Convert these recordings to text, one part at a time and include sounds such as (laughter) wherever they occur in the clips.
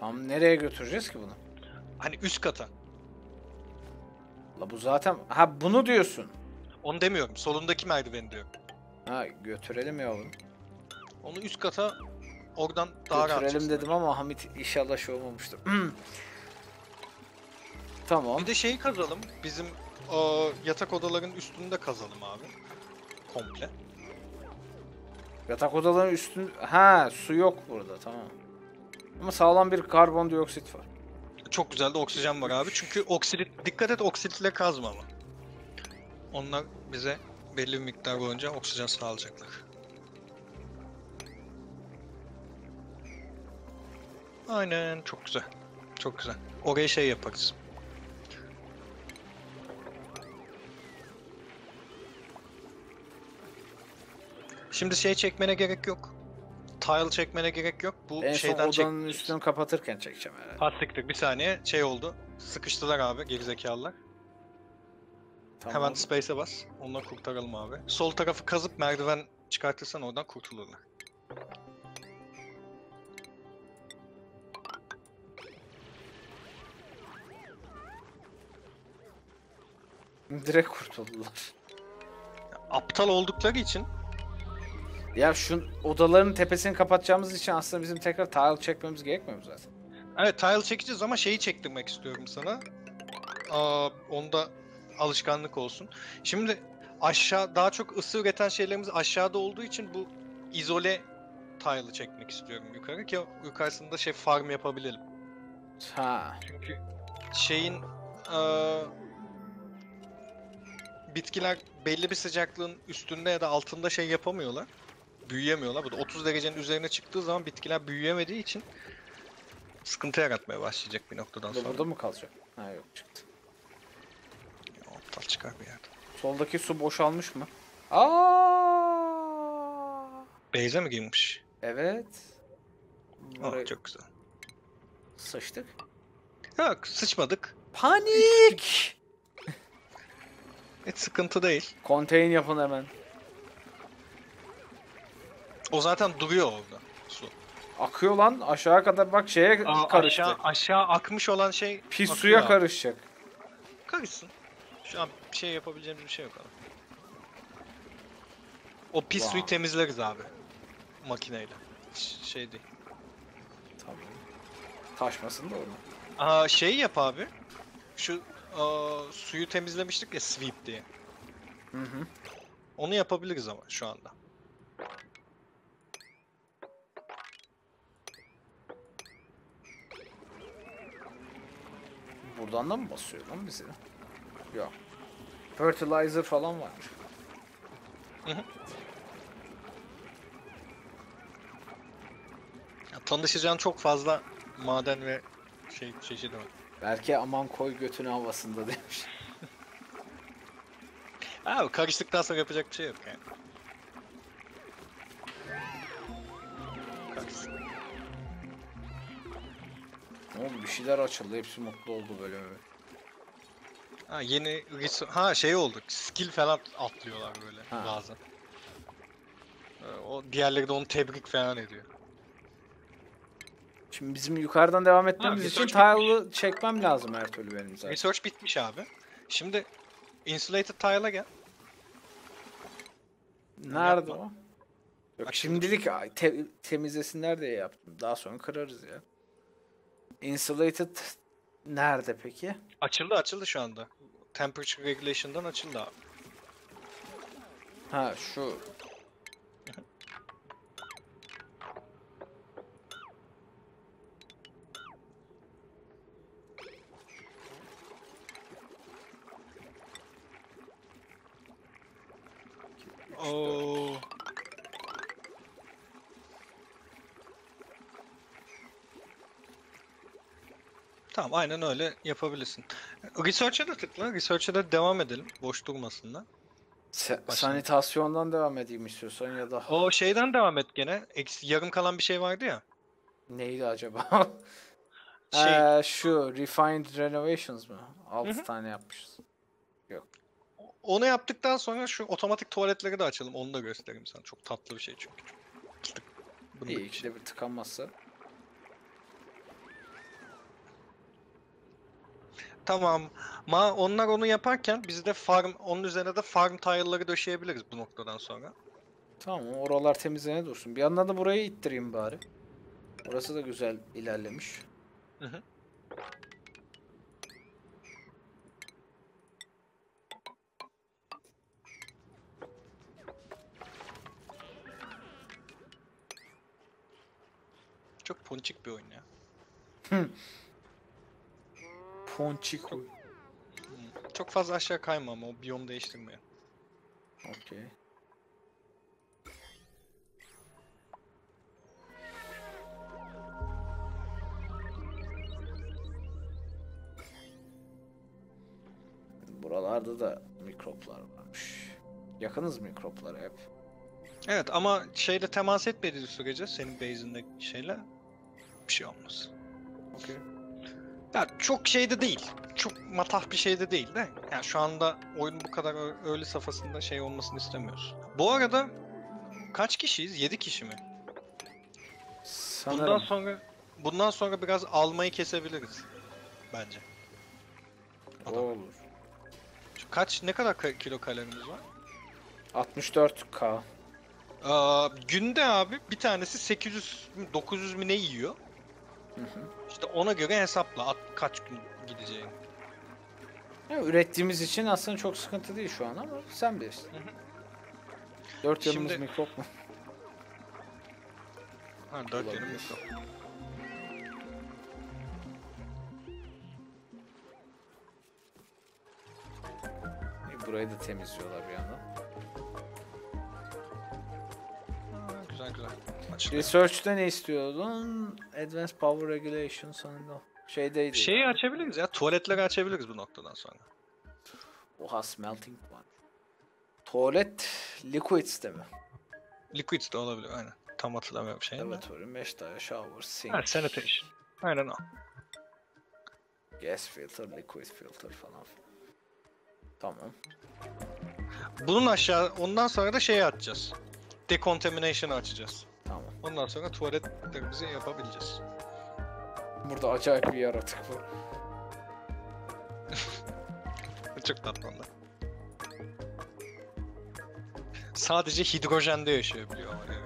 Tam nereye götüreceğiz ki bunu? Hani üst kata. La bu zaten... Ha bunu diyorsun. Onu demiyorum. Solundaki merdiveni diyorum. Ha götürelim ya bunu. Onu üst kata oradan daha rahat götürelim dedim ama Hamit inşallah şey olmamıştır. (clears throat) tamam. Bir de şeyi kazalım. Bizim o, yatak odaların üstünde kazalım abi. Komple. Yatak odaların üstün... Ha su yok burada tamam. Ama sağlam bir karbondioksit var. Çok güzel de oksijen var abi. Çünkü oksilit, dikkat et oksilitle kazma ama. Onlar bize belli bir miktar boyunca oksijen sağlayacaklar. Aynen çok güzel. Çok güzel. Oraya şey yaparız. Şimdi şey çekmene gerek yok. Tile çekmene gerek yok. Bu En son şeyden odanın çek. üstünü kapatırken çekeceğim herhalde. Hastiktir bir saniye şey oldu. Sıkıştılar abi gerizekalılar. Tamam. Hemen space'e bas. Onları kurtaralım abi. Sol tarafı kazıp merdiven çıkartırsan oradan kurtulurlar. Direkt kurtuldular. Aptal oldukları için Ya şu odaların tepesini kapatacağımız için aslında bizim tekrar tile çekmemiz gerekmiyor mu zaten? Evet tile çekeceğiz ama şeyi çektirmek istiyorum sana. Aa, onda alışkanlık olsun. Şimdi aşağı daha çok ısı üreten şeylerimiz aşağıda olduğu için bu izole tile'ı çekmek istiyorum yukarı ki yukarısında şey farm yapabilelim. Ha. Çünkü şeyin eee, bitkiler belli bir sıcaklığın üstünde ya da altında şey yapamıyorlar. Büyüyemiyorlar. Bu da 30 derecenin üzerine çıktığı zaman bitkiler büyüyemediği için sıkıntı yaratmaya başlayacak bir noktadan sonra. burada mı kalacak? Ha yok çıktı. Aptal çıkar bir yerden. Soldaki su boşalmış mı? Aa! Beyze mi girmiş? Evet. Aa, Buraya çok güzel. sıçtık. Yok sıçmadık. Panik! Hiç sıkıntı değil. Contain yapın hemen. O zaten duruyor orada. Su. Akıyor lan aşağı kadar bak şeye Aa, karıştı. aşağı, aşağı akmış olan şey Pis akıyor suya abi. karışacak. Karışsın. Şu an bir şey yapabileceğimiz bir şey yok abi. O pis Wow. suyu temizleriz abi. Makineyle. Ş- Şey değil. Tamam. Taşmasın da onu. Aa şey yap abi. Şu aa, suyu temizlemiştik ya sweep diye. Hı hı. Onu yapabiliriz ama şu anda. Buradan da mı basıyor lan bizi? Yok. Fertilizer falan. Ya, tanışacağın çok fazla maden ve şey çeşidi var. Belki aman koy götünü havasında demiş. (laughs) Abi karıştıktan sonra yapacak bir şey yok yani. Karışsın. Oldu bir şeyler açıldı hepsi mutlu oldu böyle. Ha yeni ha şey oldu. Skill falan atlıyorlar böyle Ha. bazen. O diğerleri de onu tebrik falan ediyor. Şimdi bizim yukarıdan devam etmemiz Ha, için tile'ı çekmem lazım her türlü benim zaten. Research bitmiş abi. Şimdi insulated tile'a gel. Nerede yapma. o? Yok Açıldı. şimdilik te- temizlesinler diye yaptım. Daha sonra kırarız ya. Insulated nerede peki? Açıldı açıldı şu anda. Temperature regulation'dan açıldı abi. Ha şu. Oo. Tamam aynen öyle yapabilirsin. Research'e de tıkla. Research'e de devam edelim. Boş durmasınlar. Se- sanitasyondan devam edeyim istiyorsan ya da O şeyden devam et gene. Eks- yarım kalan bir şey vardı ya. neydi acaba? (laughs) Şey, Ee, şu refined renovations mı? 6 Hı hı. tane yapmışız. onu yaptıktan sonra şu otomatik tuvaletleri de açalım. Onu da göstereyim sana. Çok tatlı bir şey çünkü. Bındık İyi bir şey. bir tıkanmazsa. Tamam. Ma onlar onu yaparken biz de farm onun üzerine de farm tile'ları döşeyebiliriz bu noktadan sonra. Tamam oralar temizlene dursun. Bir yandan da burayı ittireyim bari. Orası da güzel ilerlemiş. Hı hı. Çok ponçik bir oyun ya. (laughs) Ponçik. Hmm. Çok fazla aşağı kayma ama o biyom değiştirmiyor. Okey. Buralarda da mikroplar varmış. Yakınız mikroplara hep. Evet ama şeyle temas etmediği sürece senin base'indeki şeyle bir şey olmaz. Okey. Ya çok şeyde değil. Çok matah bir şeyde değil de. Yani şu anda oyun bu kadar öyle safhasında şey olmasını istemiyoruz. Bu arada kaç kişiyiz? 7 kişi mi? Sanırım. Bundan sonra bundan sonra biraz almayı kesebiliriz bence. O olur. Şu Kaç ne kadar ka- kilo kalorimiz var? 64k. Aa, günde abi bir tanesi 800 mi, 900 mi ne yiyor? Hı hı. İşte ona göre hesapla at, kaç gün gideceğini. Ya, ürettiğimiz için aslında çok sıkıntı değil şu an ama sen bilirsin. Hı hı. Dört yanımız Şimdi- mikrop mu? Ha 4 Olabilir. yanım yok. İyi, Burayı da temizliyorlar Açılıyor. Research'te ne istiyordun? Advanced Power Regulation sanırım. Şeydeydi. Şeyi açabiliriz ya. Tuvaletleri açabiliriz bu noktadan sonra. Oha smelting var. Tuvalet Liquids'te mi? Liquids de olabilir aynen. Tam hatırlamıyorum şeyini de. Lavatory, mesh tile, shower, sink, Ha, sanitation. Aynen o. gas filter, liquid filter falan. Tamam. Bunun aşağı ondan sonra da şeyi açacağız. Decontamination'ı açacağız. Ondan sonra tuvaletlerimizi yapabileceğiz. Burada acayip bir yaratık var. (laughs) Çok tatlı onlar. Sadece hidrojende yaşayabiliyor ama evet.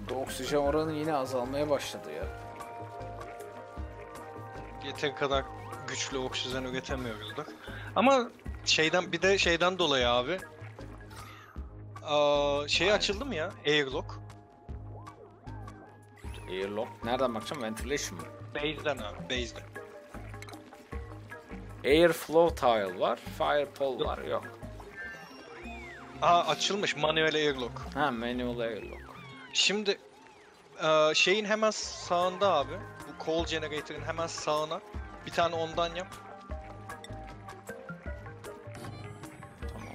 Burada oksijen oranı yine azalmaya başladı ya. Yeteri kadar güçlü oksijen üretemiyoruz da. Ama şeyden bir de şeyden dolayı abi. Aa, şey açıldı mı ya? Airlock. Airlock. Nereden bakacağım? Ventilation mı? Base'den abi, base'den. Airflow tile var. Firepole var. Yok. Aa açılmış manuel airlock. Ha manual airlock. Şimdi şeyin hemen sağında abi. Coal generator'ın hemen sağına bir tane ondan yap. Tamam.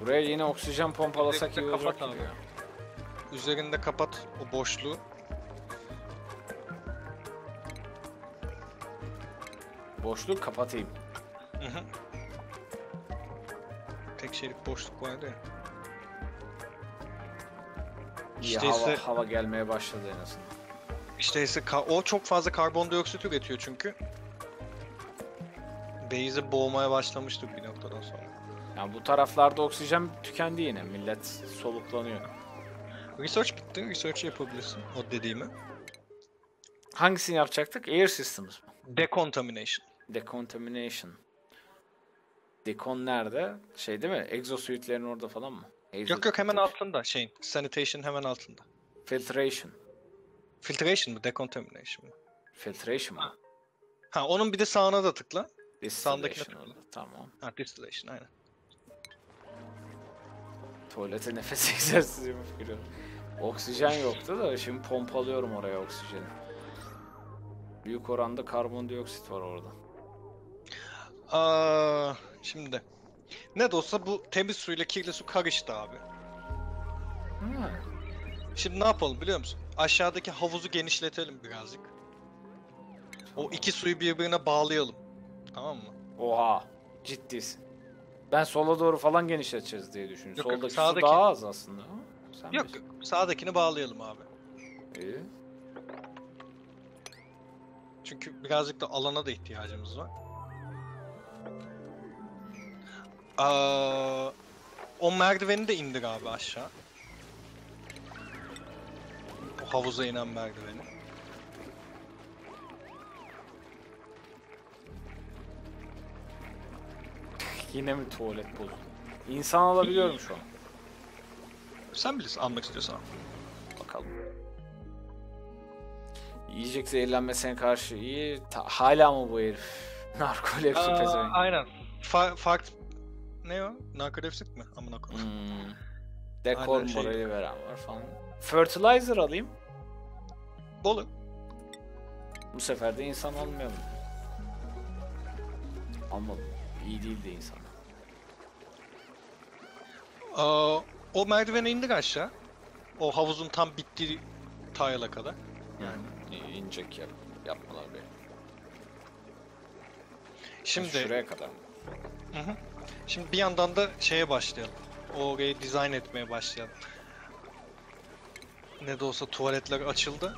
Buraya yine oksijen pompalasak iyi olacak kapat gibi abi. ya. Üzerinde kapat o boşluğu. Boşluk kapatayım. Hı hı. Tek şerit boşluk vardı ya. İşte hava, ise- hava gelmeye başladı en azından. İşte ise o çok fazla karbondioksit üretiyor çünkü. Base'i boğmaya başlamıştık bir noktadan sonra. Yani bu taraflarda oksijen tükendi yine. Millet soluklanıyor. Research bitti. Research yapabilirsin o dediğimi. Hangisini yapacaktık? Air Systems mı? Decontamination. Decontamination. Decon nerede? Şey değil mi? Exosuitlerin orada falan mı? Yok yok hemen altında şeyin. Sanitation hemen altında. Filtration. Filtration mı? Decontamination mı? Filtration mı? Ha onun bir de sağına da tıkla. Distillation tıkla. orada. Tamam. Ha distillation aynen. Tuvalete nefes (laughs) egzersizi yapıp giriyorum. Oksijen yoktu da şimdi pompalıyorum oraya oksijeni. Büyük oranda karbondioksit var orada. Aa, şimdi. Ne de olsa bu temiz suyla kirli su karıştı abi. Ha. Şimdi ne yapalım biliyor musun? Aşağıdaki havuzu genişletelim birazcık. O iki suyu birbirine bağlayalım. Tamam mı? Oha. Ciddisin. Ben sola doğru falan genişleteceğiz diye düşünüyorum. Yok, Soldaki sağdaki- su daha az aslında. ama Sen Yok yok. Sağdakini bağlayalım abi. İyi. Çünkü birazcık da alana da ihtiyacımız var. Aa, o merdiveni de indir abi aşağı. O havuza inen merdiveni. (laughs) Yine mi tuvalet bozuldu? İnsan alabiliyorum şu an. Sen bilirsin almak istiyorsan. Bakalım. Yiyecek zehirlenmesine karşı iyi. Ta- hala mı bu herif? (laughs) Narkolepsi pezevenk. aynen. Fa fark... Ne o? Narkolepsik mi? Amına koyayım. Hmm. Dekor Aynen şey- morali veren var falan. Fertilizer alayım. Bolu. Bu sefer de insan almayalım. Almadım. İyi değil de insan. Aa, o merdiveni indir aşağı. O havuzun tam bittiği tile'a kadar. Yani inecek yap, yapmalar be. Şimdi Şuraya kadar. Hı hı. Şimdi bir yandan da şeye başlayalım. Orayı dizayn etmeye başlayalım. Ne de olsa tuvaletler açıldı.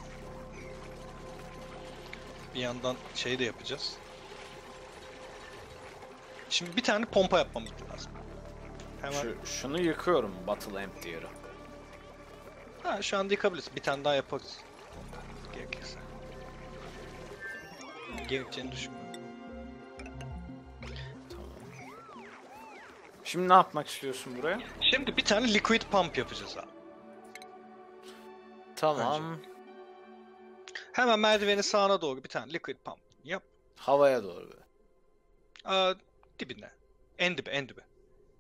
Bir yandan şey de yapacağız. Şimdi bir tane pompa yapmamız lazım. Hemen. Şu, şunu yıkıyorum Battle Empty'yi. Ha, şu anda yıkabiliriz. Bir tane daha yaparız. Gerekirse. Gerekeceğini düşünmüyorum. Şimdi ne yapmak istiyorsun buraya? Şimdi bir tane liquid pump yapacağız abi. Tamam. Hemen merdiveni sağına doğru bir tane liquid pump yap. Havaya doğru. böyle. Aa, dibine. En dibe, en dibe.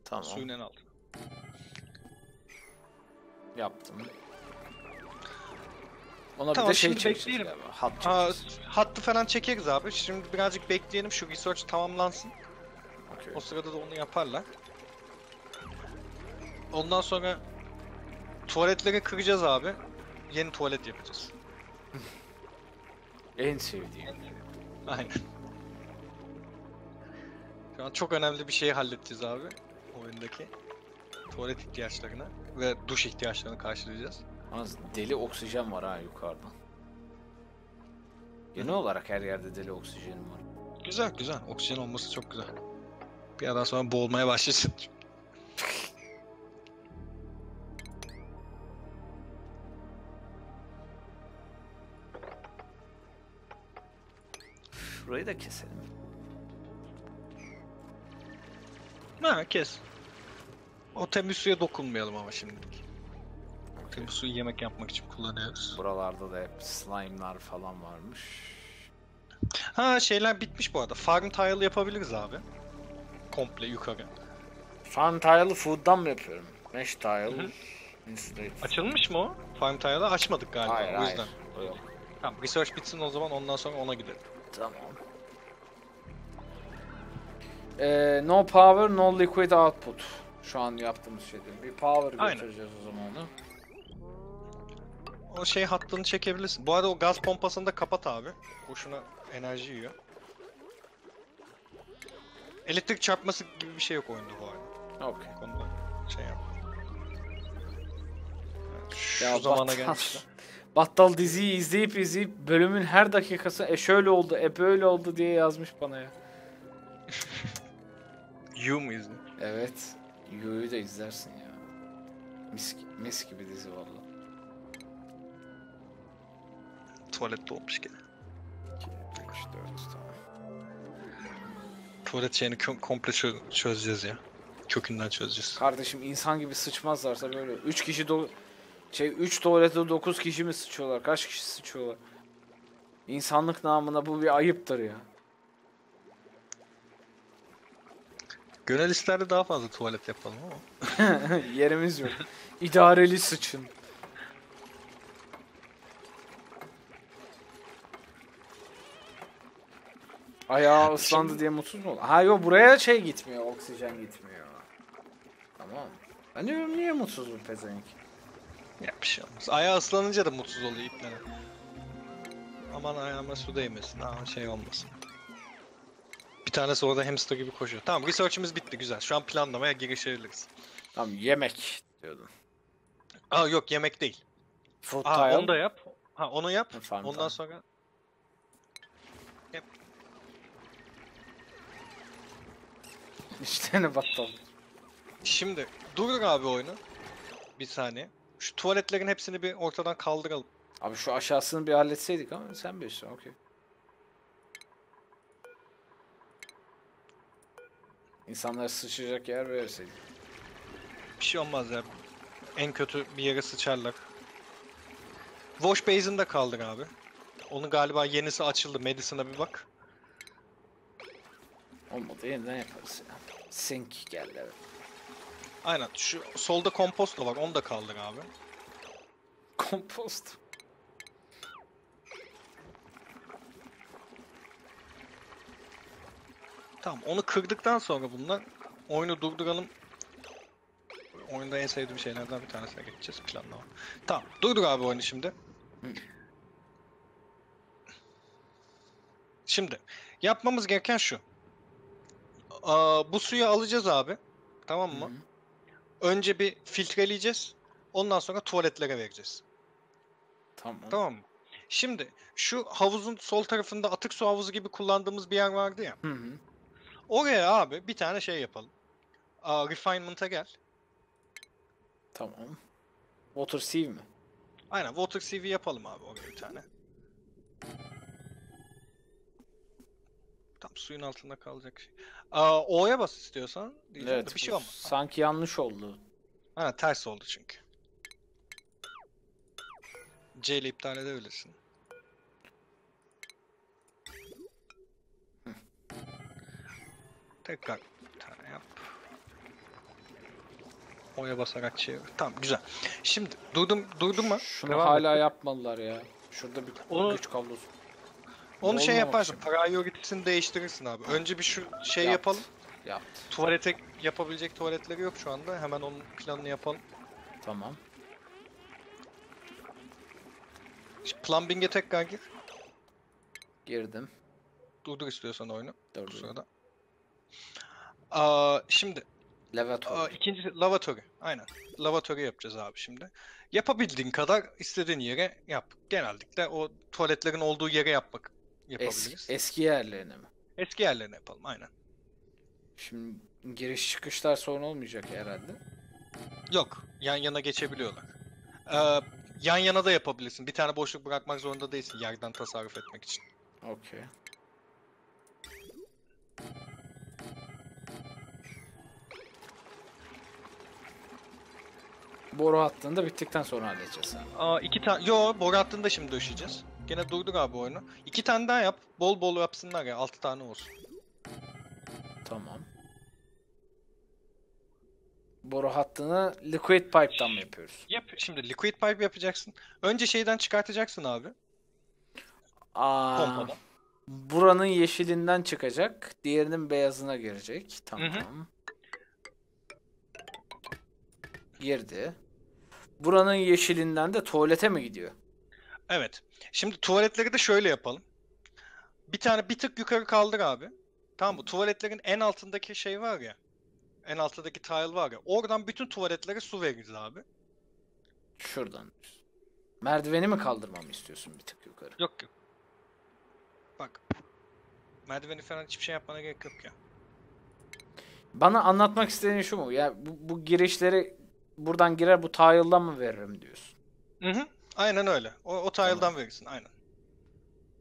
Tamam. Suyun en altına. Yaptım. Ona bir Tamam, de şey çekeceğiz galiba. Hat Aa, çekeceğiz. hattı falan çekeriz abi. Şimdi birazcık bekleyelim şu research tamamlansın. Okey. O sırada da onu yaparlar. Ondan sonra tuvaletleri kıracağız abi. Yeni tuvalet yapacağız. (laughs) En sevdiğim. Aynen. Şu an çok önemli bir şeyi halledeceğiz abi. Oyundaki. Tuvalet ihtiyaçlarını ve duş ihtiyaçlarını karşılayacağız. Yalnız deli oksijen var ha yukarıdan. Genel olarak her yerde deli oksijenim var. Güzel güzel. Oksijen olması çok güzel. Bir yerden sonra boğulmaya başlayacağız. Şurayı da keselim. Ha kes. O temiz suya dokunmayalım ama şimdilik. Temiz suyu yemek yapmak için kullanıyoruz. Buralarda da hep slime'lar falan varmış. Ha şeyler bitmiş bu arada. Farm tile yapabiliriz abi. Komple yukarı. Farm tile'ı food'dan mı yapıyorum? Mesh tile. Açılmış mı o? Farm tile'ı açmadık galiba Hayır o hayır. yüzden. Yok. Tamam research bitsin o zaman ondan sonra ona gidelim. Tamam. Ee, no power, no liquid output. Şu an yaptığımız şey değil. Bir power Aynen. götüreceğiz o zaman onu. O şey hattını çekebilirsin. Bu arada o gaz pompasını da kapat abi. Boşuna enerji yiyor. Elektrik çarpması gibi bir şey yok oyunda bu arada. Okey. Konuda şey yap. Evet, Şu Ya zamana gelmişler. Battal diziyi izleyip izleyip bölümün her dakikası e şöyle oldu, e böyle oldu diye yazmış bana ya. (laughs) You mu izledin? Evet. Yu'yu da izlersin ya. Mis, mis gibi dizi valla. Tuvalette olmuş gene. 2, 3, 4 tamam. Tuvalet şeyini komple çö- çözeceğiz ya. Kökünden çözeceğiz. Kardeşim insan gibi sıçmazlarsa böyle 3 kişi do şey 3 tuvalete 9 kişi mi sıçıyorlar? Kaç kişi sıçıyorlar? İnsanlık namına bu bir ayıptır ya. Gönül isterdi daha fazla tuvalet yapalım ama. (laughs) Yerimiz yok. İdareli sıçın. Ayağı ıslandı Şimdi- diye mutsuz mu? Ha yok buraya şey gitmiyor, oksijen gitmiyor. Tamam. Ben diyorum niye mutsuz bu pezevenk? Ya bir şey olmaz. Ayağı ıslanınca da mutsuz oluyor ipleri. Aman ayağıma su değmesin. Aman şey olmasın. Bir tanesi orada hamster gibi koşuyor. Tamam research'imiz bitti güzel. Şu an planlamaya girişebiliriz. Tamam yemek diyordun. Aa yok yemek değil. Food Aa tile. onu da yap. Ha onu yap. Farm Ondan tile. sonra (laughs) İşlerine bakalım. şimdi dur abi oyunu. Bir saniye. Şu tuvaletlerin hepsini bir ortadan kaldıralım. Abi şu aşağısını bir halletseydik ama sen bilirsin okey. İnsanlara sıçacak yer verseydik. Bir şey olmaz ya. En kötü bir yere sıçarlar. Wash basin'i de kaldır abi. Onun galiba yenisi açıldı. Medicine'a bir bak. Olmadı yeniden yaparız ya. Sink geldi evet. Aynen. Şu solda kompost da var. Onu da kaldır abi. Kompost. Tamam. Onu kırdıktan sonra bunlar oyunu durduralım. Oyunda en sevdiğim şeylerden bir tanesine geçeceğiz planlama. Tamam. Durdur abi oyunu şimdi. Hı. Şimdi yapmamız gereken şu. Aa, bu suyu alacağız abi. Tamam mı? Hı hı. Önce bir filtreleyeceğiz. Ondan sonra tuvaletlere vereceğiz. Tamam. Tamam mı? Şimdi şu havuzun sol tarafında atık su havuzu gibi kullandığımız bir yer vardı ya. Hı hı. Oraya abi bir tane şey yapalım. Aa, refinement'a gel. Tamam. Water sieve mi? Aynen water CV yapalım abi oraya bir tane. Tam suyun altında kalacak şey. Aa, O'ya bas istiyorsan. Evet. bir şey olmaz. Sanki yanlış oldu. Aynen ters oldu çünkü. C ile iptal edebilirsin. Tekrar bir tane yap. O'ya basarak çevir. Tamam güzel. Şimdi durdum durdum mu? Şunu Devam hala et. yapmalılar ya. Şurada bir Onu- güç kablosu. Onu şey Olmamak yaparsın. Priority'sini değiştirirsin abi. Önce bir şu şey Yaptı. yapalım. Yaptı. Tuvalete yapabilecek tuvaletleri yok şu anda. Hemen onun planını yapalım. Tamam. Şimdi plumbing'e tekrar gir. Girdim. Durdur istiyorsan oyunu bu Dördü. sırada. Aa, şimdi Levator. aa, ikinci lavatory. Aynen. Lavatory yapacağız abi şimdi. Yapabildiğin kadar istediğin yere yap. Genellikle o tuvaletlerin olduğu yere yapmak yapabiliriz. Eski, eski yerlerine mi? Eski yerlerine yapalım aynen. Şimdi giriş çıkışlar sorun olmayacak herhalde. Yok. Yan yana geçebiliyorlar. Ee, yan yana da yapabilirsin. Bir tane boşluk bırakmak zorunda değilsin yerden tasarruf etmek için. Okey. Boru hattını da bittikten sonra halledeceğiz. ha. Aa, iki tane... Yo, boru hattını da şimdi döşeyeceğiz. Gene durduk abi oyunu. İki tane daha yap. Bol bol yapsınlar ya. Altı tane olsun. Tamam. Boru hattını liquid pipe'dan mı yapıyoruz? Yap. Şimdi liquid pipe yapacaksın. Önce şeyden çıkartacaksın abi. Aa, Pompadan. buranın yeşilinden çıkacak, diğerinin beyazına girecek. Tamam. hı. Girdi. Buranın yeşilinden de tuvalete mi gidiyor? Evet. Şimdi tuvaletleri de şöyle yapalım. Bir tane bir tık yukarı kaldır abi. Tamam mı? Tuvaletlerin en altındaki şey var ya. En alttaki tile var ya. Oradan bütün tuvaletlere su veririz abi. Şuradan. Merdiveni mi kaldırmamı istiyorsun bir tık yukarı? Yok yok. Bak. Merdiveni falan hiçbir şey yapmana gerek yok ya. Bana anlatmak istediğin şu mu? Ya bu, bu girişleri buradan girer bu tile'dan mı veririm diyorsun? Hı hı. Aynen öyle. O, o tile'dan Tamam. verirsin. Aynen.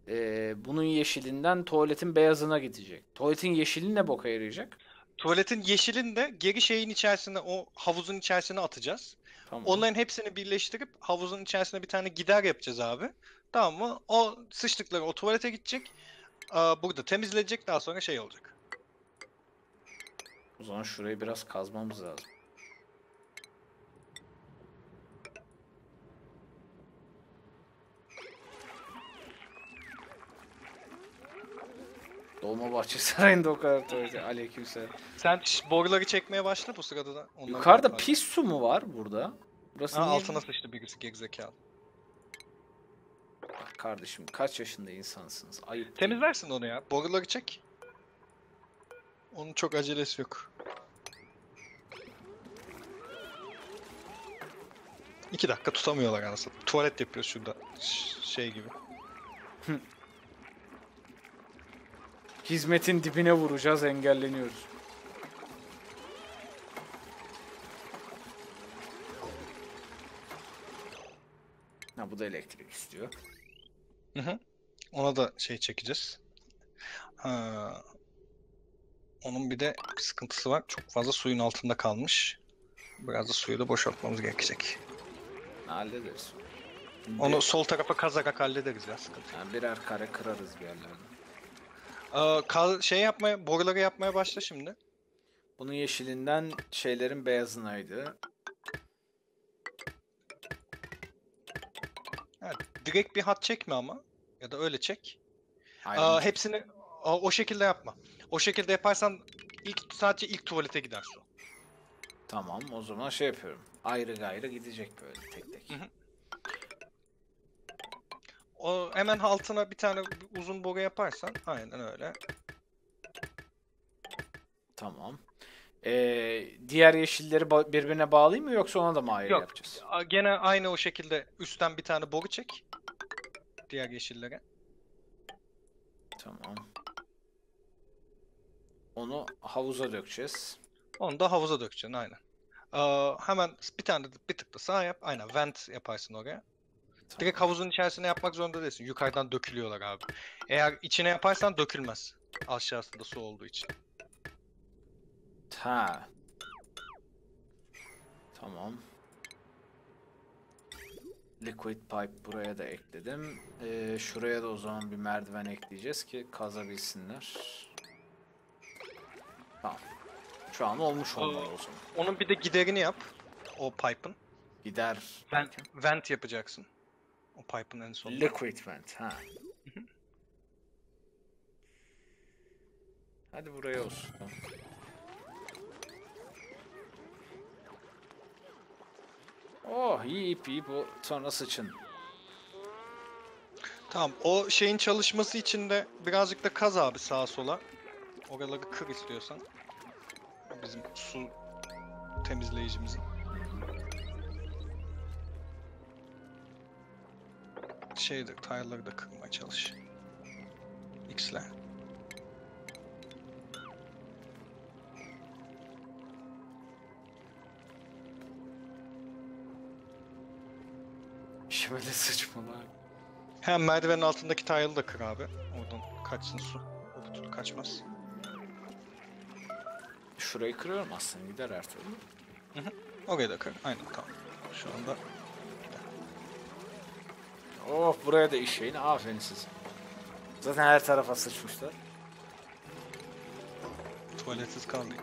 Ee, bunun yeşilinden tuvaletin beyazına gidecek. Tuvaletin yeşili ne boka yarayacak? Tuvaletin yeşilini de geri şeyin içerisine, o havuzun içerisine atacağız. Tamam. Onların hepsini birleştirip havuzun içerisine bir tane gider yapacağız abi. Tamam mı? O sıçtıkları o tuvalete gidecek. Aa, burada temizlenecek daha sonra şey olacak. O zaman şurayı biraz kazmamız lazım. Dolmabahçe Sarayı'nda o kadar tuvalete. Aleykümselam. Sen boruları çekmeye başla bu sırada da. Onları Yukarıda pis su mu var burada? Burası Ha, niye- altına sıçtı birisi gerizekalı. Bak Kardeşim kaç yaşında insansınız? Ayıp. Temizlersin onu ya. Boruları çek. Onun çok acelesi yok. İki dakika tutamıyorlar anasını. Tuvalet yapıyoruz şurada. Ş- şey gibi. (laughs) Hizmetin dibine vuracağız engelleniyoruz. Ha bu da elektrik istiyor. Hı hı. Ona da şey çekeceğiz. Ha. Onun bir de bir sıkıntısı var. Çok fazla suyun altında kalmış. Biraz da suyu da boşaltmamız gerekecek. Hallederiz. Onu sol tarafa kazarak hallederiz ya sıkıntı. yok. Yani birer kare kırarız bir yerlerden. Aa, kal- şey yapmaya, boruları yapmaya başla şimdi. Bunun yeşilinden şeylerin beyazınaydı. Evet, direkt bir hat çekme ama. Ya da öyle çek. Aynen. Aa, hepsini aa, o şekilde yapma. O şekilde yaparsan ilk sadece ilk tuvalete gider su. Tamam o zaman şey yapıyorum. Ayrı gayrı gidecek böyle tek tek. Hı hı. O hemen altına bir tane uzun boru yaparsan aynen öyle. Tamam. Ee, diğer yeşilleri ba- birbirine bağlayayım mı yoksa ona da mı ayrı Yok. yapacağız? Gene aynı o şekilde üstten bir tane boru çek. Diğer yeşillere. Tamam. Onu havuza dökeceğiz. Onu da havuza dökeceksin aynen. Aa, hemen bir tane de bir tık da sağ yap. Aynen vent yaparsın oraya. Direkt havuzun içerisine yapmak zorunda değilsin. Yukarıdan dökülüyorlar abi. Eğer içine yaparsan dökülmez. Aşağısında su olduğu için. Ha. Tamam. Liquid pipe buraya da ekledim. Ee, şuraya da o zaman bir merdiven ekleyeceğiz ki kazabilsinler. Tamam. Şu an olmuş olmalı o zaman. Onun bir de giderini yap. O pipe'ın. Gider. Vent, vent yapacaksın. O pipe'ın en sonunda. Liquid vent. Ha. Hadi buraya olsun. Oh yiyip yiyip o sonra sıçın. Tamam. O şeyin çalışması için de birazcık da kaz abi sağa sola. Oraları kır istiyorsan. Bizim su temizleyicimizin. Şeydir, tile'ları da kırmaya çalış. X'le. (laughs) Şöyle sıçmalar. Hem merdivenin altındaki tile'ı da kır abi. Oradan kaçsın su. Türlü kaçmaz. Şurayı kırıyorum aslında gider her türlü. Oraya da kır. Aynen tamam. Şu anda Oh buraya da işeyin aferin size. Zaten her tarafa sıçmışlar. tuvaletsiz kaldık.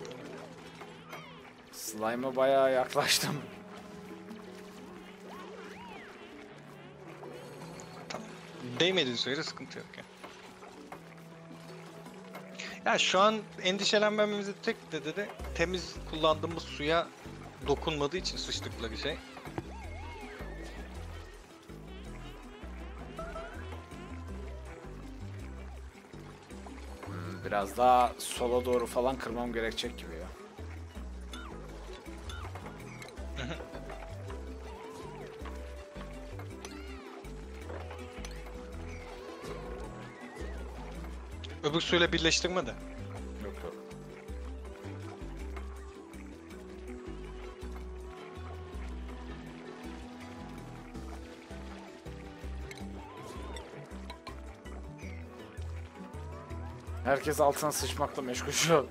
Slime'a bayağı yaklaştım. Tamam. Değmediği sürece sıkıntı yok ya. Ya şu an endişelenmememizin tek nedeni temiz kullandığımız suya dokunmadığı için sıçtıkları şey. Biraz daha sola doğru falan kırmam gerekecek gibi ya. Öbür suyla birleştirme de. Herkes altına sıçmakla meşgul şu an.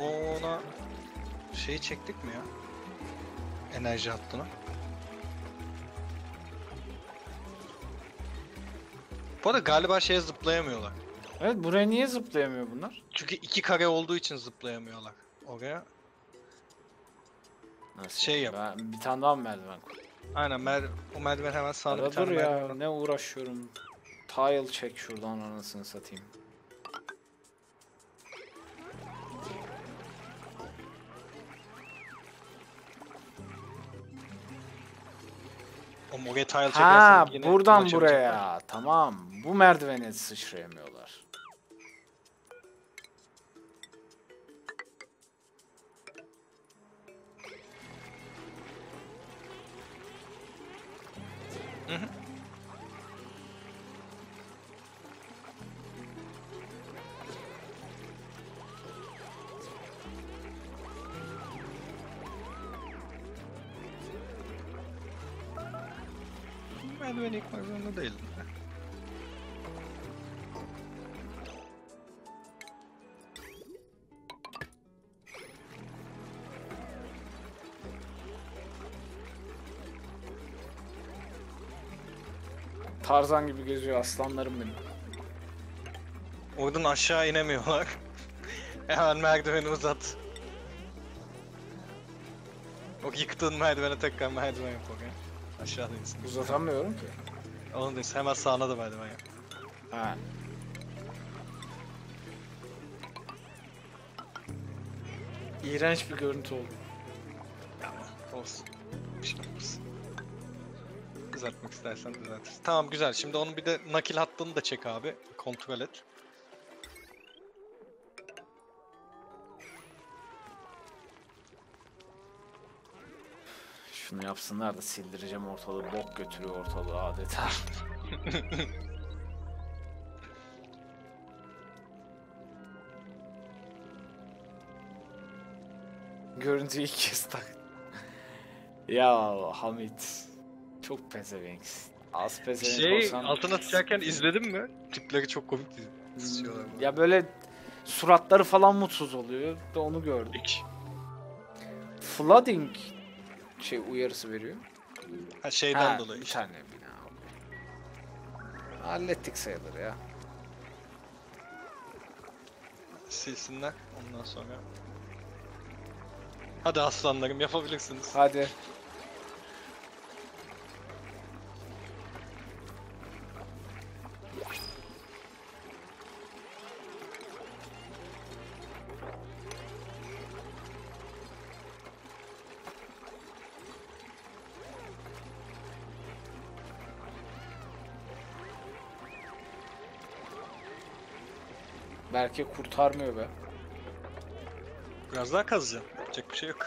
Ona şeyi çektik mi ya? Enerji hattını. Bu arada galiba şeye zıplayamıyorlar. Evet buraya niye zıplayamıyor bunlar? Çünkü iki kare olduğu için zıplayamıyorlar. Oraya. Nasıl? Şey yap. Ben bir tane daha mı merdiven koy? Aynen mer o merdiven hemen sağda bir tane dur ya merdiven. ne uğraşıyorum. Tile çek şuradan anasını satayım. O tile Ha yine buradan buraya. Tamam. Bu merdivene sıçrayamıyorlar. Hı hı. Merdiveni yıkmak zorunda değildim. Tarzan gibi geziyor aslanlarım benim. Oradan aşağı inemiyorlar. (laughs) Hemen merdiveni uzat. O yıktığın merdivene tekrar merdiven yap oraya. Aşağıda insin. Uzatamıyorum ki. Onu da hemen sağına da merdiven yap. Ha. İğrenç bir görüntü oldu. Olsun. Bir şey olmaz. Düzeltmek istersen düzeltirsin. Tamam güzel. Şimdi onun bir de nakil hattını da çek abi. Kontrol et. Şunu yapsınlar da sildireceğim ortalığı. Bok götürüyor ortalığı adeta. (laughs) Görüntüyü ilk kez tak. ya Hamit. Çok pezevenksin. Az pezevenk Şey olsan... altına sıçarken izledin mi? Tipleri çok komik. Hmm, Ya böyle suratları falan mutsuz oluyor. Da onu gördük. Flooding şey uyarısı veriyor. Ha şeyden Ha, dolayı bir işte. tane bina. Hallettik sayılır ya. Silsinler ondan sonra. Hadi aslanlarım yapabilirsiniz. Hadi. Belki kurtarmıyor be. Biraz daha kazacağım. Yapacak bir şey yok.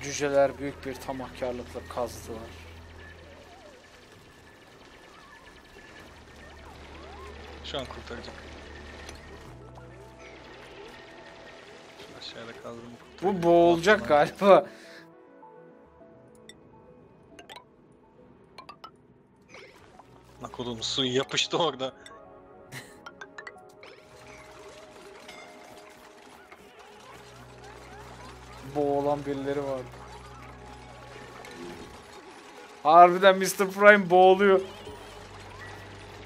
Cüceler büyük bir tamahkarlıkla kazdılar. Şu an kurtaracak. Şu aşağıda kaldım. Bu boğulacak galiba. Nakodum su yapıştı orada. Boğulan birileri var. Harbiden Mr. Prime boğuluyor.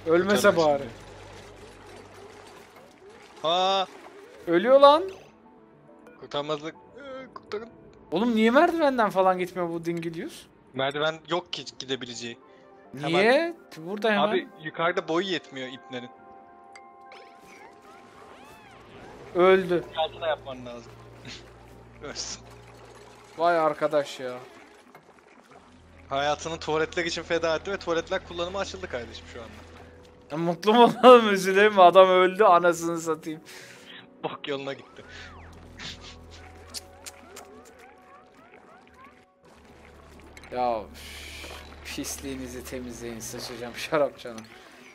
Ölmese bari. Ha, Ölüyor lan. kurtarmazlık. Ee, kurtarın. Oğlum niye merdivenden falan gitmiyor bu Dingilius? Merdiven yok ki gidebileceği. Niye? Burada hemen. Abi yukarıda boyu yetmiyor iplerin. Öldü. Altına yapman lazım. Vay arkadaş ya. Hayatını tuvaletler için feda etti ve tuvaletler kullanıma açıldı kardeşim şu anda. Ya mutlu mu olalım üzüleyim mi? Adam öldü anasını satayım. Bok yoluna gitti. Ya pisliğinizi temizleyin sıçacağım şarap canım.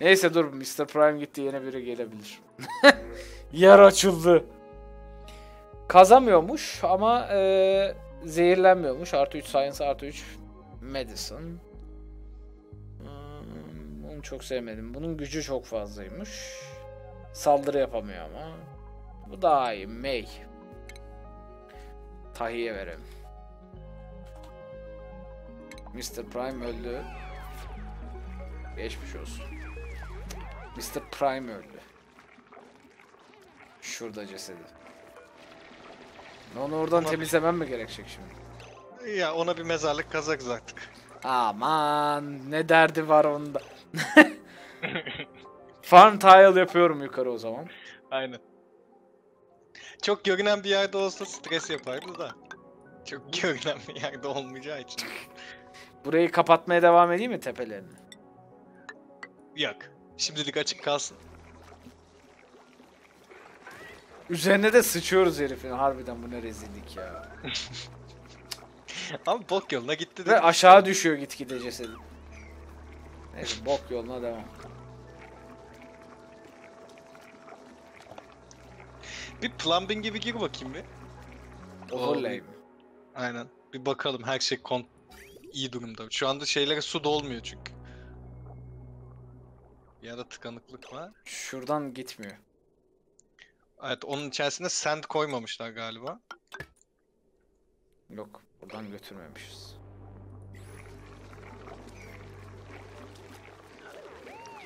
Neyse dur Mr. Prime gitti yeni biri gelebilir. (laughs) Yer açıldı. Kazamıyormuş ama e, zehirlenmiyormuş. Artı 3 science artı 3 medicine. Hmm, Bunu çok sevmedim. Bunun gücü çok fazlaymış. Saldırı yapamıyor ama. Bu daha iyi. May. Tahiye verelim. Mr. Prime öldü. Geçmiş olsun. Mr. Prime öldü. Şurada cesedi. Onu oradan Ona- temizlemem mi gerekecek şimdi? Ya ona bir mezarlık kazarız artık. Aman ne derdi var onda. (laughs) Farm tile yapıyorum yukarı o zaman. Aynen. Çok görünen bir yerde olsa stres yapardı da. Çok görünen bir yerde olmayacağı için. Burayı kapatmaya devam edeyim mi tepelerini? Yok. Şimdilik açık kalsın. Üzerine de sıçıyoruz herifin. Harbiden bu ne rezillik ya. (laughs) Ama bok yoluna gitti Ve aşağı düşüyor gitgide cesedin. Neyse bok yoluna devam. Bir plumbing gibi gir bakayım bir. Overlay mi? Aynen. Bir bakalım her şey kon iyi durumda. Şu anda şeylere su dolmuyor çünkü. Ya da tıkanıklık var. Şuradan gitmiyor. Evet onun içerisine sand koymamışlar galiba. Yok buradan götürmemişiz.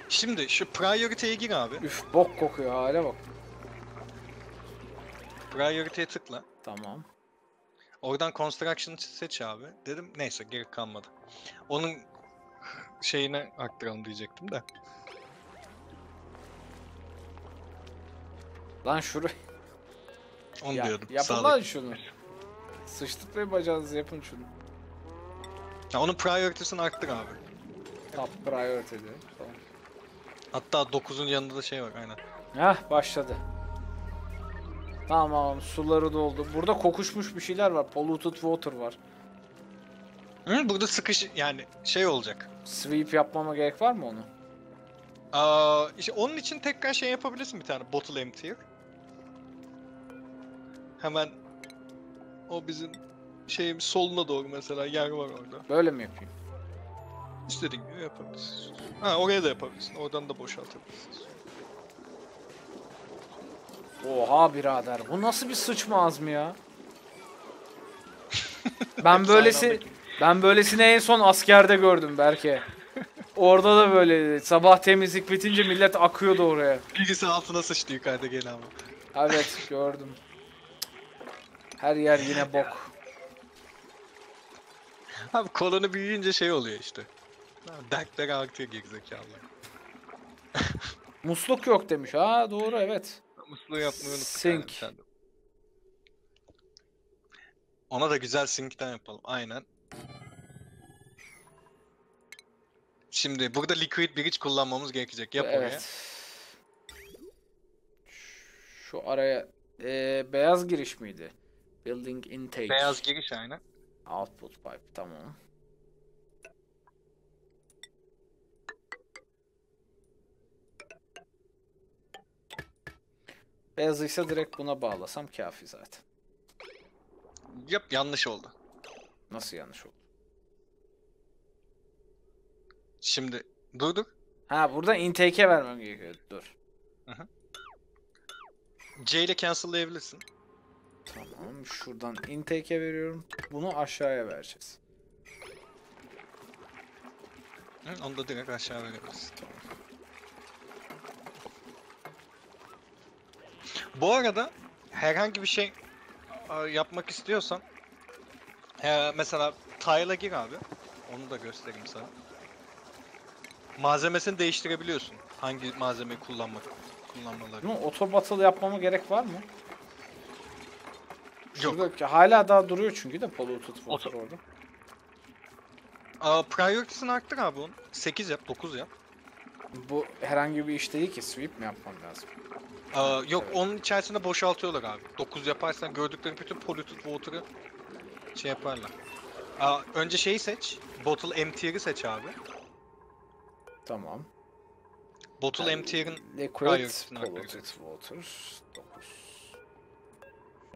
Şimdi şu priority'ye gir abi. Üf bok kokuyor hale bak. Priority'ye tıkla. Tamam. Oradan construction seç abi. Dedim neyse gerek kalmadı. Onun şeyine aktaralım diyecektim de. Lan şuraya. Onu Ya, diyordum. yapın Sağlık. lan şunu. Sıçtıklayın bacağınızı yapın şunu. Ya onun priority'sini arttır abi. Top priority diyor. Tamam. Hatta 9'un yanında da şey var aynen. Heh başladı. Tamam suları doldu. Burada kokuşmuş bir şeyler var. Polluted water var. Hı, burada sıkış yani şey olacak. Sweep yapmama gerek var mı onu? Aa, işte onun için tekrar şey yapabilirsin bir tane bottle emptier. Hemen o bizim şeyimiz soluna doğru mesela yer var orada. Böyle mi yapayım? İstediğin gibi yapabilirsin. Ha oraya da yapabilirsin. Oradan da boşaltabilirsin. Oha birader bu nasıl bir sıçma azmi ya? (laughs) Ben böylesi ben böylesini en son askerde gördüm Berke. Orada da böyle sabah temizlik bitince millet akıyordu oraya. Birisi altına sıçtı yukarıda gene ama. Evet gördüm. Her yer yine bok. Abi kolonu büyüyünce şey oluyor işte. Ha, Dertleri artıyor gerizekalılar. Musluk yok demiş. Ha doğru evet. Musluğu yapmayı unuttuk. Sink. yani sen de. Ona da güzel sinkten yapalım. Aynen. Şimdi burada liquid bridge kullanmamız gerekecek. Yap oraya. evet. Şu araya Ee, beyaz giriş miydi? Building intake. Beyaz giriş aynen. Output pipe tamam. Beyazıysa direkt buna bağlasam kafi zaten. Yap yanlış oldu. Nasıl yanlış oldu? Şimdi dur dur. Ha burada intake'e vermem gerekiyor. Dur. C ile cancel'layabilirsin. Tamam. Şuradan intake'e veriyorum. Bunu aşağıya vereceğiz. Hı, onu da direkt aşağı verebilirsin. Bu arada herhangi bir şey yapmak istiyorsan e, mesela tile'a gir abi. Onu da göstereyim sana. Malzemesini değiştirebiliyorsun. Hangi malzemeyi kullanmak kullanmaları. Bunu auto battle yapmama gerek var mı? Yok. Şurada hala daha duruyor çünkü de polluted water Auto- orada. Aa, priority'sini arttır abi onu. 8 yap, 9 yap. Bu herhangi bir iş değil ki sweep mi yapmam lazım? Aa, yok Evet. onun içerisinde boşaltıyorlar abi. 9 yaparsan gördükleri bütün polluted water'ı şey yaparlar. Aa, önce şeyi seç. Bottle emptier'i seç abi. Tamam. Bottle emptier'in Liquid Priority'sini polluted arttıracağız. water 9. Şunun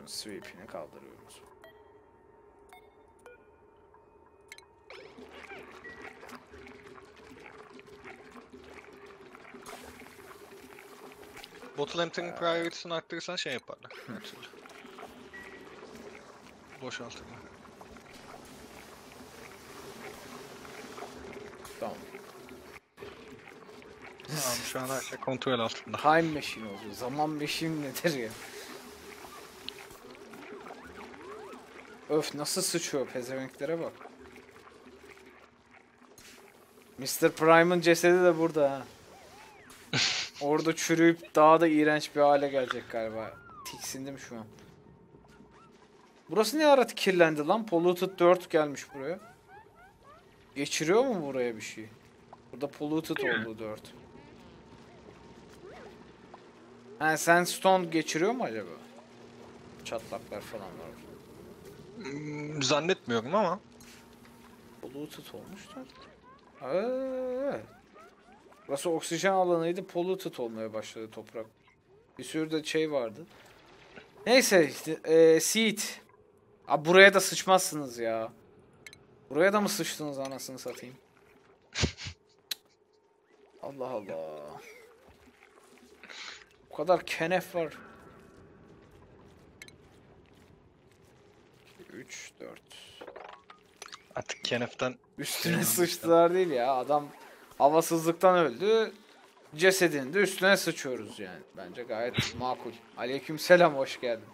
sweep'ini kaldırıyoruz. Bottle emptier'in priority'sini arttırırsan şey yaparlar. her türlü. Boşaltırlar. Tamam. Tamam şu an her şey kontrol altında. Time machine oldu. Zaman machine nedir ya? Öf nasıl sıçıyor pezevenklere bak. Mr. Prime'ın cesedi de burada ha. (laughs) Orada çürüyüp daha da iğrenç bir hale gelecek galiba. Tiksindim şu an. Burası ne ara kirlendi lan? Polluted 4 gelmiş buraya. Geçiriyor mu buraya bir şey? Burada polluted oldu 4. Ha sandstone geçiriyor mu acaba? Çatlaklar falan var. Hmm, Zannetmiyorum ama. Polluted olmuşlar. Aa, Burası oksijen alanıydı. Polluted olmaya başladı toprak. Bir sürü de şey vardı. Neyse işte eee seed. Abi buraya da sıçmazsınız ya. Buraya da mı sıçtınız anasını satayım? (laughs) Allah Allah. Bu kadar kenef var. 3 4 Artık Kenef'ten Üstüne sıçtılar değil ya. Adam havasızlıktan öldü. Cesedini de üstüne sıçıyoruz yani. Bence gayet makul. Aleykümselam hoş geldin.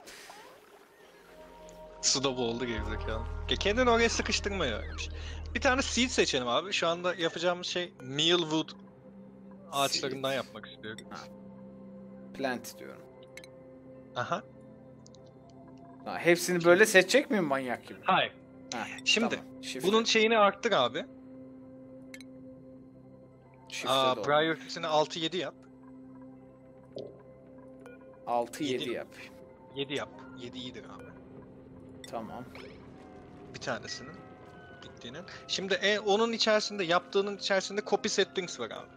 suda boğuldu gerizekalı. Ke- Kendini oraya sıkıştırmaya vermiş. Bir tane seed seçelim abi. Şu anda yapacağımız şey mealwood ağaçlarından yapmak istiyorum. Plant diyorum. Aha. Ha, hepsini böyle seçecek miyim manyak gibi? Hayır. Ha, Şimdi tamam. Shift'e- bunun şeyini arttır abi. shift'e Aa, doğru. priority'sini 6-7 yap. 6 7 yedi. yap. 7 yap. 7 iyidir abi. Tamam. Bir tanesinin bittiğinin. Şimdi e, onun içerisinde yaptığının içerisinde copy settings var abi.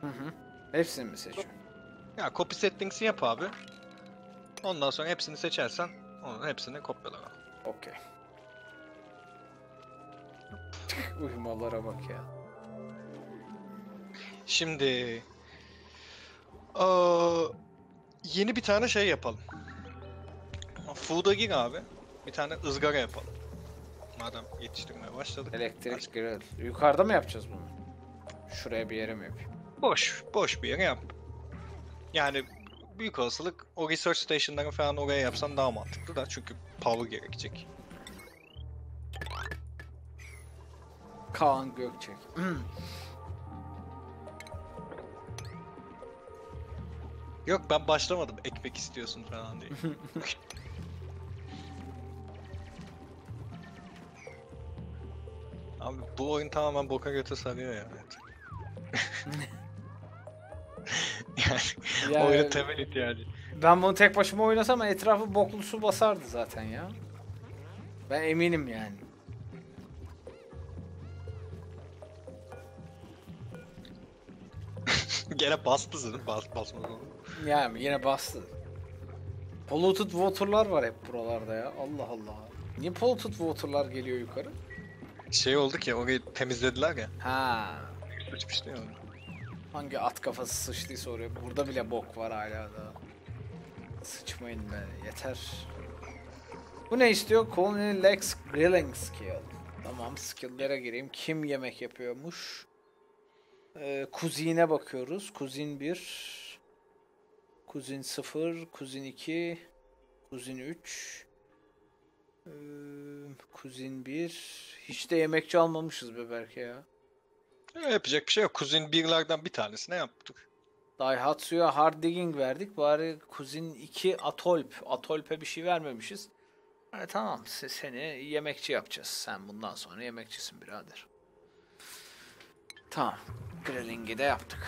Hı hı. Hepsini mi seçiyorum? Ya copy settings'i yap abi. Ondan sonra hepsini seçersen onun hepsini kopyala. Okey. Uyumalara bak ya. Şimdi Aa, yeni bir tane şey yapalım. Food'a gir abi. Bir tane ızgara yapalım. Madem yetiştirmeye başladık. Elektrik grill. Yukarıda mı yapacağız bunu? Şuraya bir yere mi yapayım? Boş, boş bir yere yap. Yani büyük olasılık o research station'ları falan oraya yapsan daha mantıklı da çünkü power gerekecek. Kaan Gökçek. (clears throat) Yok ben başlamadım ekmek istiyorsun falan diye. (laughs) Abi bu oyun tamamen boka götü sarıyor ya. (laughs) yani oyunun temel ihtiyacı. ben bunu tek başıma oynasam etrafı boklu su basardı zaten ya. Ben eminim yani. (laughs) Gene bastı zaten bas basmadı. Yani yine bastı. Polluted water'lar var hep buralarda ya. Allah Allah. Niye polluted water'lar geliyor yukarı? Şey oldu ki orayı temizlediler ya. Ha. Sıçmıştı ya. Hangi at kafası sıçtıysa oraya. Burada bile bok var hala da. Sıçmayın be yeter. Bu ne istiyor? Colony Lex Grilling Skill. Tamam skill'lere gireyim. Kim yemek yapıyormuş? Ee, kuzine bakıyoruz. Kuzin 1. Kuzin 0. Kuzin 2. Kuzin 3. Ee, kuzin 1. Hiç de yemekçi almamışız be belki ya. Ya Yapacak bir şey yok. Kuzin birlerden bir tanesine yaptık. Daihatsu'ya hard digging verdik. Bari Kuzin 2 Atolp. Atolp'e bir şey vermemişiz. E, tamam se- seni yemekçi yapacağız. Sen bundan sonra yemekçisin birader. Tamam. Grilling'i de yaptık.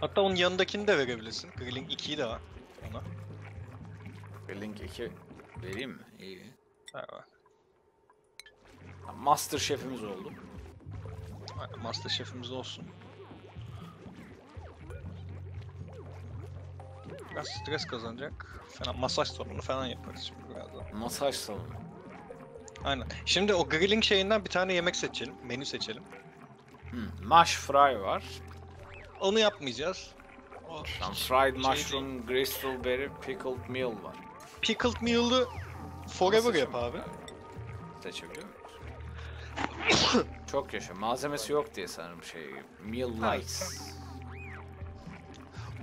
Hatta onun yanındakini de verebilirsin. Grilling 2'yi de var. Ona. Grilling 2 vereyim mi? İyi. Tamam, Master şefimiz oldu. Master şefimiz olsun. Biraz stres kazanacak. Falan masaj salonu falan yaparız şimdi birazdan. Masaj salonu. Aynen. Şimdi o grilling şeyinden bir tane yemek seçelim. Menü seçelim. Hmm, mush fry var. Onu yapmayacağız. O fried şey mushroom, gristleberry, pickled meal var. pickled meal'ı forever yap abi. Seçebiliyor? Çok yaşa. Malzemesi yok diye sanırım şey. Meal lights.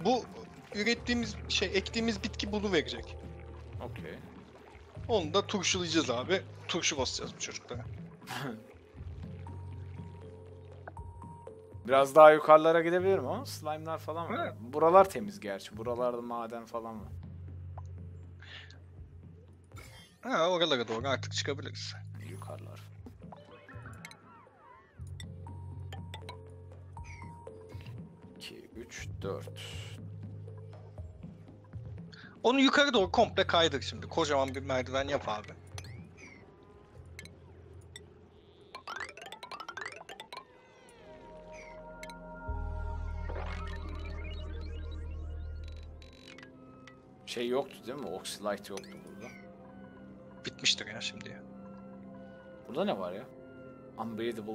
Bu ürettiğimiz şey ektiğimiz bitki bunu verecek. Okey. Onu da turşulayacağız abi. Turşu basacağız bu çocuklara. (laughs) Biraz daha yukarılara gidebilirim ama slime'lar falan var. Evet. Buralar temiz gerçi. Buralarda maden falan var. Ha oralara doğru artık çıkabiliriz. Yukarılar. 3, 4. Onu yukarı doğru komple kaydır şimdi. Kocaman bir merdiven yap abi. Şey yoktu değil mi? Oxlite yoktu burada. Bitmiştir ya şimdi. Burada ne var ya? Unbreathable